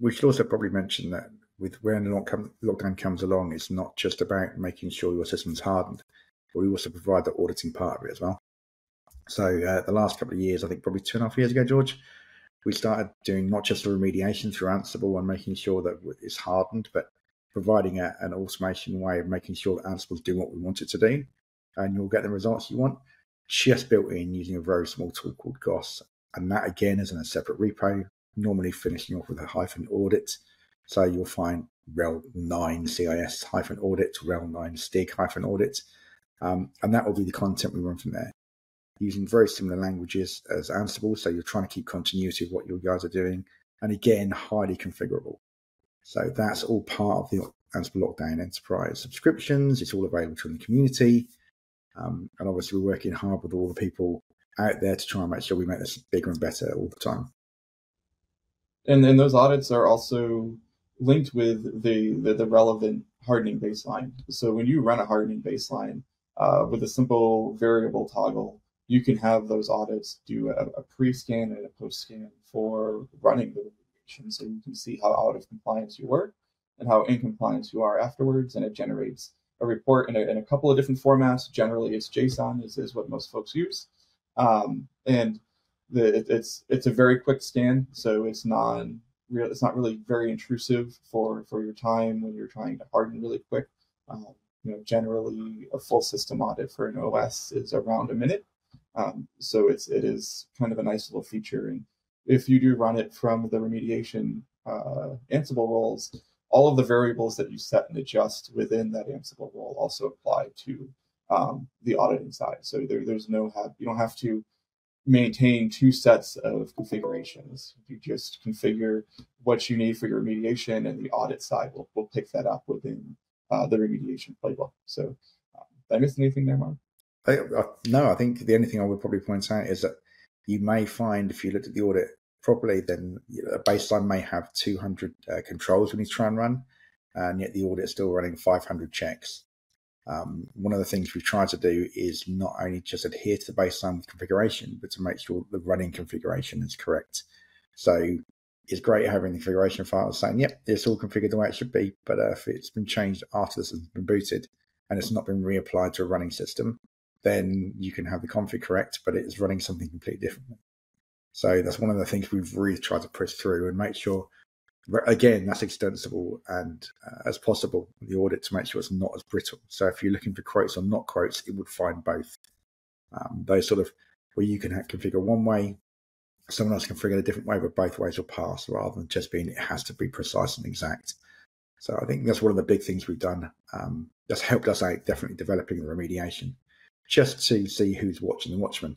we should also probably mention that with when lockdown comes along, it's not just about making sure your system's hardened, but we also provide the auditing part of it as well. So uh, the last couple of years, I think probably two and a half years ago, George, we started doing not just the remediation through Ansible and making sure that it's hardened, but providing a, an automation way of making sure that Ansible's doing what we want it to do, and you'll get the results you want. Just built in using a very small tool called Goss, and that again is in a separate repo. Normally finishing off with a hyphen audit, so you'll find RHEL 9 CIS hyphen audit, RHEL 9 STIG hyphen audit, um, and that will be the content we run from there using very similar languages as Ansible. So you're trying to keep continuity of what your guys are doing. And again, highly configurable. So that's all part of the Ansible Lockdown Enterprise subscriptions. It's all available to the community. Um, and obviously, we're working hard with all the people out there to try and make sure we make this bigger and better all the time. And then those audits are also linked with the, the, the relevant hardening baseline. So when you run a hardening baseline uh, with a simple variable toggle, you can have those audits do a, a pre-scan and a post-scan for running the remediation. So you can see how out of compliance you were and how in compliance you are afterwards. And it generates a report in a, in a couple of different formats. Generally, it's JSON is, is what most folks use. Um, and it, it's it's a very quick scan, so it's non real. It's not really very intrusive for for your time when you're trying to harden really quick. Um, you know, generally a full system audit for an OS is around a minute, um, so it's it is kind of a nice little feature. And if you do run it from the remediation uh, Ansible roles, all of the variables that you set and adjust within that Ansible role also apply to um, the auditing side. So there, there's no have you don't have to maintain two sets of configurations. You just configure what you need for your remediation, and the audit side will will pick that up within uh, the remediation playbook. So, um, did I miss anything there, Mark? I, I, no, I think the only thing I would probably point out is that you may find if you looked at the audit properly, then a baseline may have 200 uh, controls when you try and run, and yet the audit is still running 500 checks. Um, one of the things we've tried to do is not only just adhere to the baseline with configuration, but to make sure the running configuration is correct. So it's great having the configuration file saying, yep, it's all configured the way it should be. But uh, if it's been changed after this has been booted and it's not been reapplied to a running system, then you can have the config correct, but it's running something completely different. So that's one of the things we've really tried to push through and make sure, again, that's extensible and uh, as possible the audit to make sure it's not as brittle. So if you're looking for quotes or not quotes, it would find both. Um, those sort of where you can configure one way, someone else can configure a different way, but both ways will pass rather than just being it has to be precise and exact. So I think that's one of the big things we've done. Um, that's helped us out definitely developing the remediation just to see who's watching the Watchmen.